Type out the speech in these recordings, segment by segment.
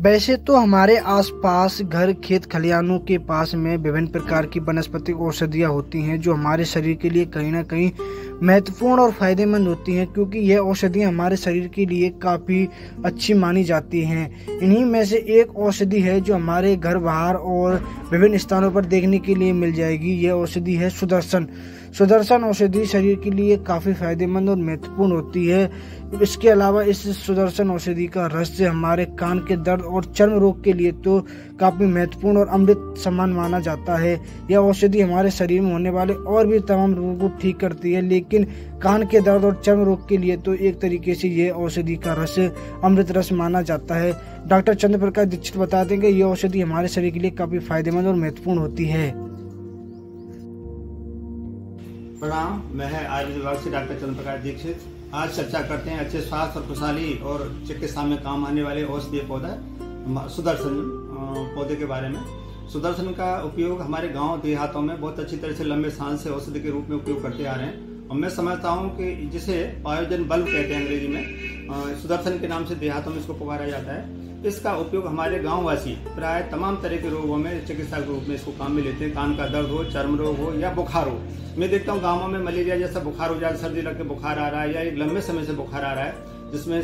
वैसे तो हमारे आसपास घर, खेत खलिहानों के पास में विभिन्न प्रकार की वनस्पतिक औषधियाँ होती हैं जो हमारे शरीर के लिए कहीं ना कहीं महत्वपूर्ण और फ़ायदेमंद होती हैं क्योंकि यह औषधियाँ हमारे शरीर के लिए काफ़ी अच्छी मानी जाती हैं। इन्हीं में से एक औषधि है जो हमारे घर, बाहर और विभिन्न स्थानों पर देखने के लिए मिल जाएगी। यह औषधि है सुदर्शन। सुदर्शन औषधि शरीर के लिए काफ़ी फ़ायदेमंद और महत्वपूर्ण होती है। इसके अलावा इस सुदर्शन औषधि का रस हमारे कान के दर्द और चर्म रोग के लिए तो काफ़ी महत्वपूर्ण और अमृत समान माना जाता है। यह औषधि हमारे शरीर में होने वाले और भी तमाम रोगों को ठीक करती है, लेकिन कान के दर्द और चर्म रोग के लिए तो एक तरीके से यह औषधि का रस अमृत रस माना जाता है। डॉक्टर चंद्र प्रकाश दीक्षित बता देंगे ये औषधि हमारे शरीर के लिए काफ़ी फ़ायदेमंद और महत्वपूर्ण होती है। प्रणाम, मैं है आयुर्वेद विभाग से डॉक्टर चंद्र प्रकाश दीक्षित। आज चर्चा करते हैं अच्छे स्वास्थ्य और खुशहाली और चिकित्सा में काम आने वाले औषधीय पौधा सुदर्शन पौधे के बारे में। सुदर्शन का उपयोग हमारे गाँव देहातों में बहुत अच्छी तरह से लंबे सांस से औषधि के रूप में उपयोग करते आ रहे हैं। और मैं समझता हूँ कि जिसे आयोजन बल्ब कहते हैं अंग्रेज़ी में सुदर्शन के नाम से देहातों में इसको पुकारा जाता है। इसका उपयोग हमारे गांववासी, प्राय तमाम तरह के रोगों में, चिकित्सा के रूप में इसको काम में लेते हैं। कान का दर्द हो, चर्म रोग हो या बुखार हो। मैं देखता हूँ गाँवों में मलेरिया जैसा बुखार हो जाए, सर्दी लग के बुखार आ रहा है या एक लंबे समय से बुखार आ रहा है, जिसमें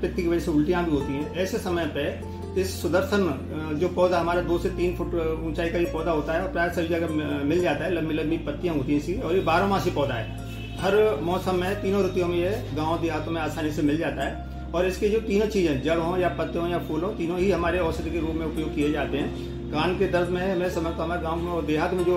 पित्त की वजह से उल्टियाँ भी होती हैं। ऐसे समय पे इस सुदर्शन जो पौधा हमारा दो से तीन फुट ऊंचाई का ये पौधा होता है, और प्राय सभी जगह मिल जाता है। लंबी लंबी पत्तियाँ होती हैं इसकी, और ये बारह पौधा है। हर मौसम में तीनों ऋतुओं में ये गाँव देहातों में आसानी से मिल जाता है। और इसकी जो तीनों चीज़ें जड़ हो या पत्ते हो या फूल हो तीनों ही हमारे औषधि के रूप में उपयोग किए जाते हैं। कान के दर्द में मैं समझता हूँ, हमारे गाँव में और देहात में जो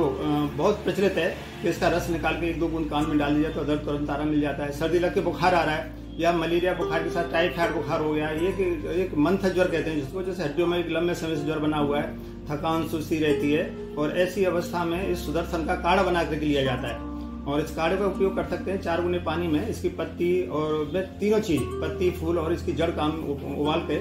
बहुत प्रचलित है कि इसका रस निकाल के एक दो बूंद कान में डाल दिया तो दर्द तुरंत आराम मिल जाता है। सर्दी लग के बुखार आ रहा है या मलेरिया बुखार के साथ टाइफाइड बुखार हो गया एक एक मंथ ज्वर कहते हैं, जिसको जैसे हड्डियों में एक लंबे समय से ज्वर बना हुआ है, थकान सुस्ती रहती है और ऐसी अवस्था में इस सुदर्शन का काढ़ा बना करके लिया जाता है। और इस काढ़े का उपयोग कर सकते हैं चार गुने पानी में इसकी पत्ती और तीनों चीज़, पत्ती, फूल और इसकी जड़ काम उबाल के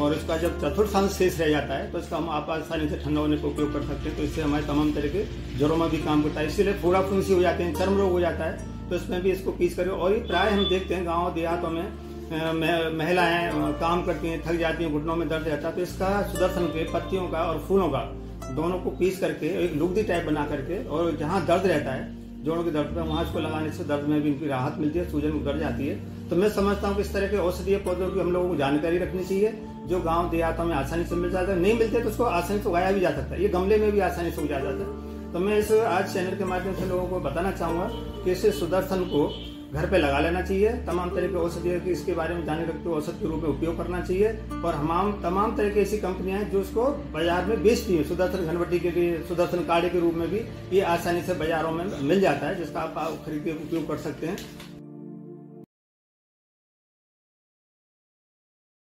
और इसका जब चतुर्थ शेष रह जाता है तो इसका हम आप आसानी से ठंडा होने का उपयोग कर सकते हैं। तो इससे हमारे तमाम तरह के जड़ों में भी काम करता है। इसीलिए फोड़ा फुंसी हो जाते हैं, चर्म रोग हो जाता है तो इसमें भी इसको पीस करें। और ये प्राय हम देखते हैं गाँव देहातों में महिलाएँ काम करती हैं, थक जाती हैं, घुटनों में दर्द रहता है तो इसका सुदर्शन के पत्तियों का और फूलों का दोनों को पीस करके एक लुगदी टाइप बना करके और जहाँ दर्द रहता है जोड़ों के दर्द पर वहाँ इसको लगाने से दर्द में भी इनकी राहत मिलती है, सूजन उतर जाती है। तो मैं समझता हूँ कि इस तरह के औषधीय पौधों की हम लोगों को जानकारी रखनी चाहिए, जो गाँव देहातों में आसानी से मिल जाता है। नहीं मिलते तो उसको आसानी से उगाया भी जा सकता है। ये गमले में भी आसानी से उगाया जाता है। तो मैं इस आज चैनल के माध्यम से लोगों को बताना चाहूँगा कि इस सुदर्शन को घर पे लगा लेना चाहिए। तमाम तरह के औषधियों की इसके बारे में जाने रखते हुए औषध के रूप में उपयोग करना चाहिए। और हम तमाम तरह की ऐसी कंपनियाँ हैं जो इसको बाज़ार में बेचती हैं। सुदर्शन घनवटी के लिए, सुदर्शन काढ़े के रूप में भी ये आसानी से बाजारों में मिल जाता है, जिसका आप खरीद के उपयोग कर सकते हैं।